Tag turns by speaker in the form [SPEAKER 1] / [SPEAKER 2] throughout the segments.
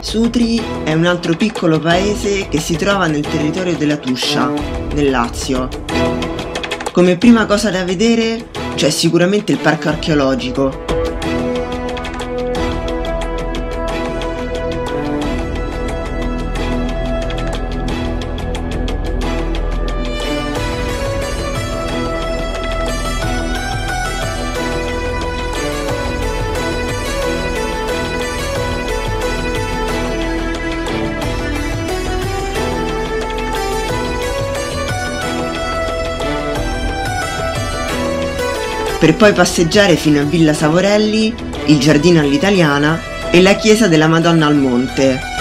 [SPEAKER 1] Sutri è un altro piccolo paese che si trova nel territorio della Tuscia, nel Lazio. Come prima cosa da vedere c'è sicuramente il parco archeologico, per poi passeggiare fino a Villa Savorelli, il giardino all'italiana e la chiesa della Madonna al Monte.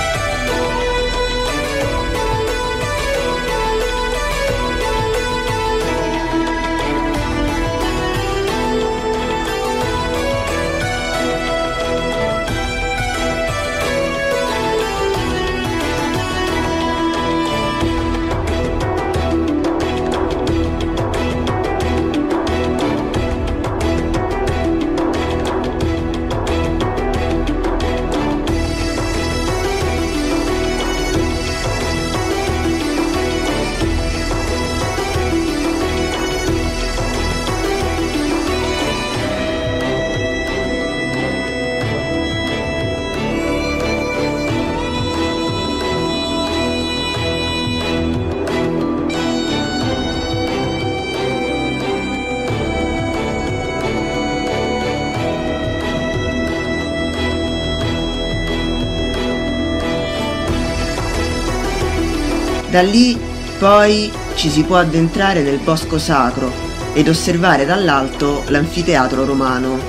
[SPEAKER 1] Da lì poi ci si può addentrare nel bosco sacro ed osservare dall'alto l'anfiteatro romano.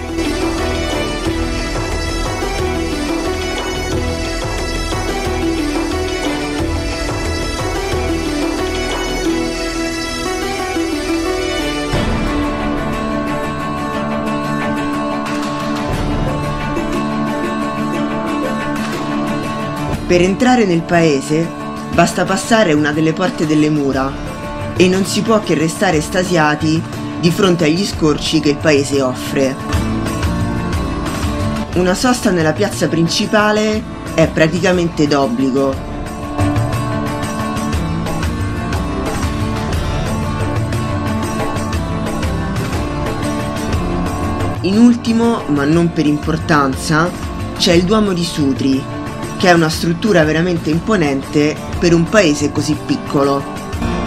[SPEAKER 1] Per entrare nel paese Basta passare una delle porte delle mura e non si può che restare estasiati di fronte agli scorci che il paese offre. Una sosta nella piazza principale è praticamente d'obbligo. In ultimo, ma non per importanza, c'è il Duomo di Sutri, che è una struttura veramente imponente per un paese così piccolo.